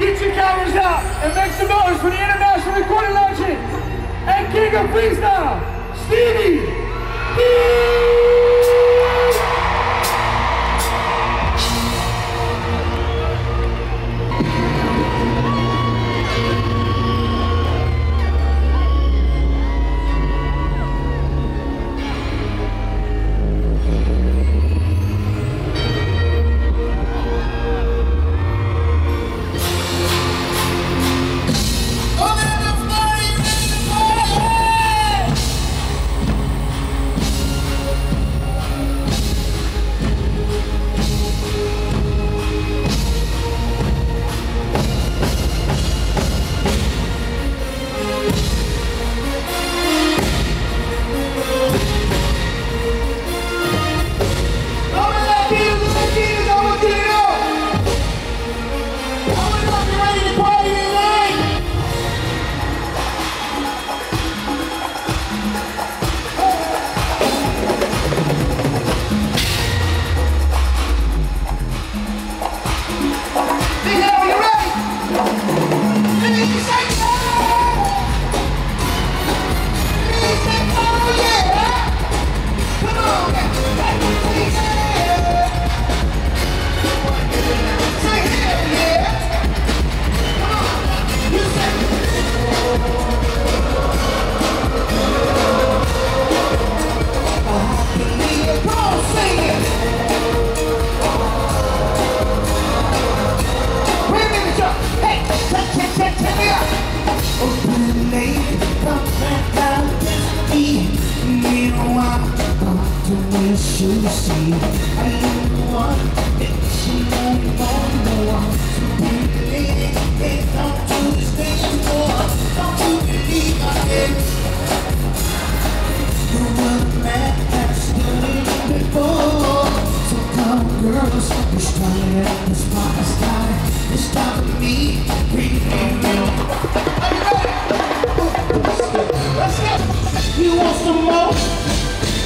Get your cameras out and make some noise for the international recording legend and king of freestyle, Stevie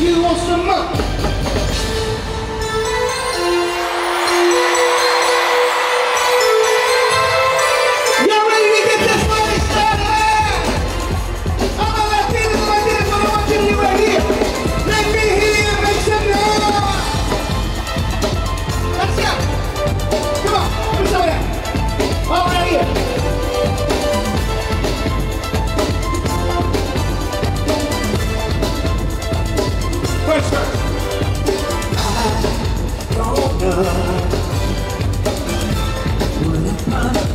you want some more?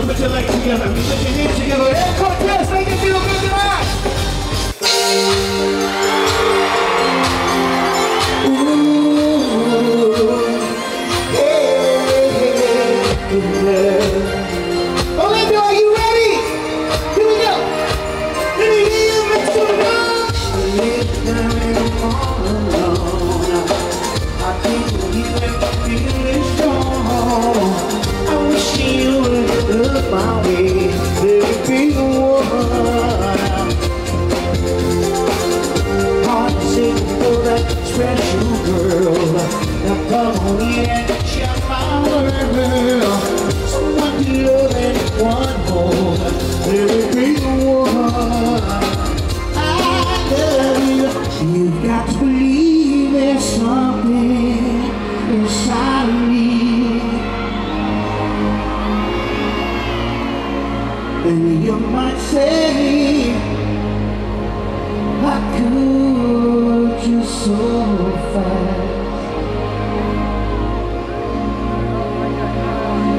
gonna put your legs together. Put your hands together. Yeah, come on, yes, make it feel good tonight. Ooh, yeah, yeah. Something inside me, And you might say I could you so fast?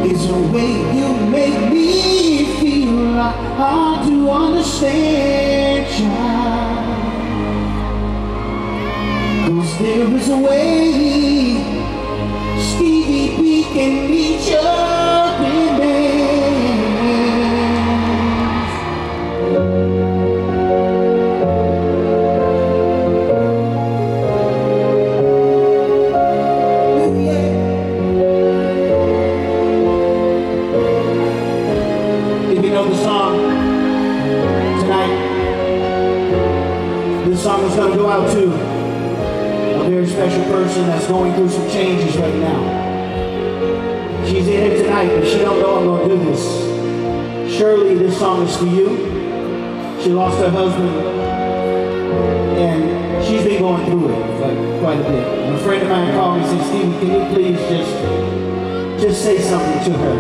It's the way you make me feel I hard to understand, child there is a way. Stevie B can reach your very special person that's going through some changes right now. She's in here tonight, but she don't know I'm going to do this. Shirley this song is for you. She lost her husband, and she's been going through it like quite a bit. And a friend of mine called me and said, Stevie, can you please just, just say something to her?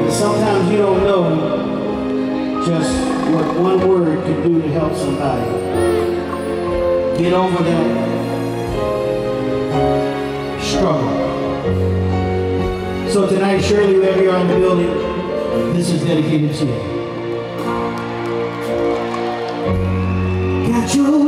And sometimes you don't know just what one word can do to help somebody. Get over that struggle. So tonight, Shirley, wherever you are in the building, this is dedicated to you. Got your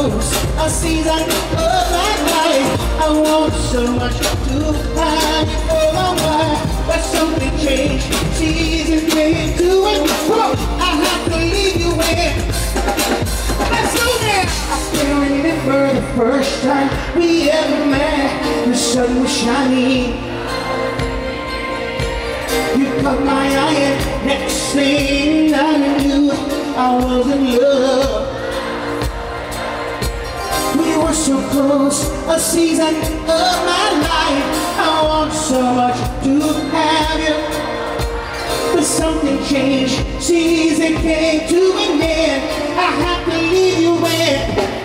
close, a season of my life. I want so much to you for but something changed. Season came to it. Come on, I have to leave you in. Let's go. I still remember the first time we ever met. The sun was shining. You caught my eye and next thing I knew, I was in love. We were so close, a season of my life. I want so much to have you. But something changed, season came to an end. I have to leave you in.